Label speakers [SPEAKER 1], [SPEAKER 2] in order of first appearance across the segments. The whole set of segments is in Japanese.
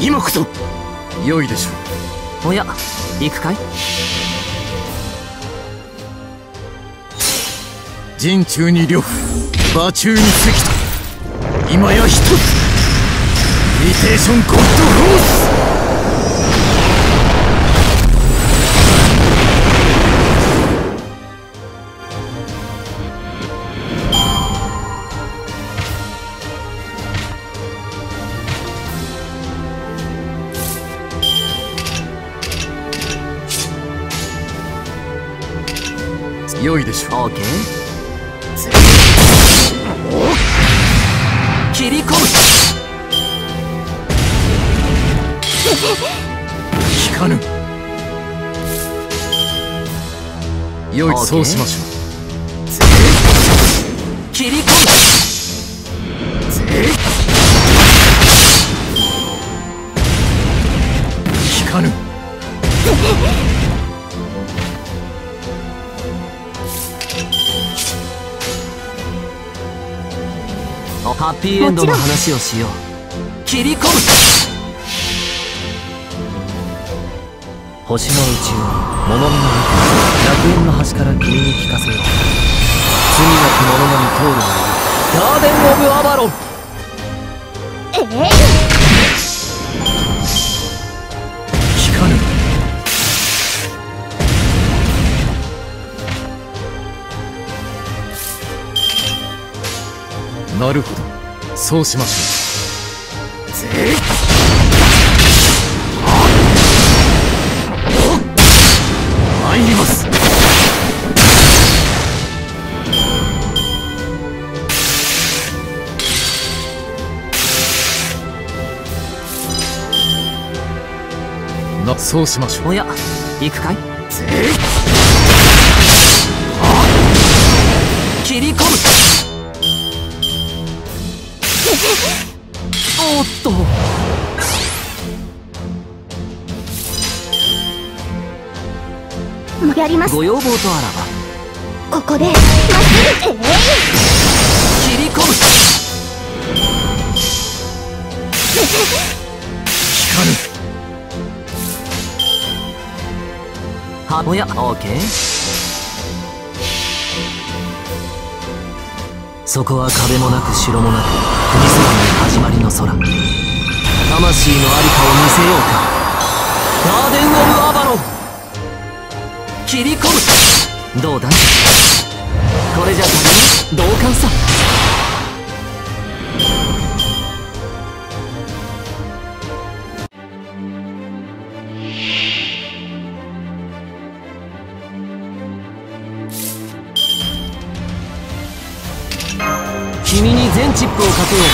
[SPEAKER 1] 今こそ良いでしょ
[SPEAKER 2] う。おや行くかい？
[SPEAKER 1] 陣中に呂布馬中に関と今や一つリテーションコッドホース良いでしょう
[SPEAKER 2] オーケー切り込む。
[SPEAKER 1] 聞かぬ。良いそうしましょ
[SPEAKER 2] う。切り込む
[SPEAKER 1] 聞かぬ
[SPEAKER 2] ハッピーエンドの話をしよう。切り込む。星の宇宙物見の中楽園の端から君に聞かせよう。罪なき者のに通るのガーデン・オブ・アバロン。
[SPEAKER 3] ええ。
[SPEAKER 1] 聞なるほど。そうしましょう。ぜ参ります。なそうしましょう。
[SPEAKER 2] おや行くかい？と。
[SPEAKER 3] やります。
[SPEAKER 2] ご要望とあ
[SPEAKER 3] らば。ここでまっすぐええ
[SPEAKER 2] 切り込む。
[SPEAKER 1] 聞か
[SPEAKER 2] ぬはおやオーケーそこは壁もなく城もなく国空の始まりの空。魂の在りかを見せようか。ガーデン・オブ・アバロン。切り込む。どうだ？これじゃ足り同感さ。チップをかけよう。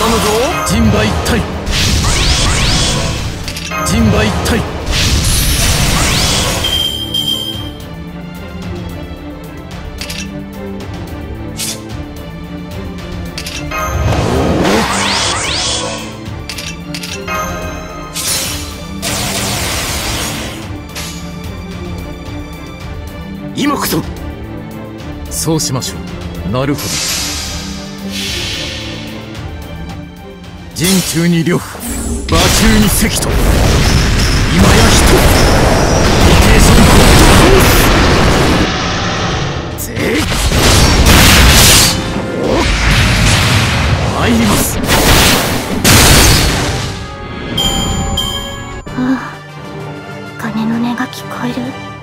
[SPEAKER 2] 頼むぞ。
[SPEAKER 1] 人馬一体。人馬一体。今こそ。そうしましょう。なるほど陣中に呂布馬中に関と。今や人リケーションコースぜお参りますああ金の音が聞こえる。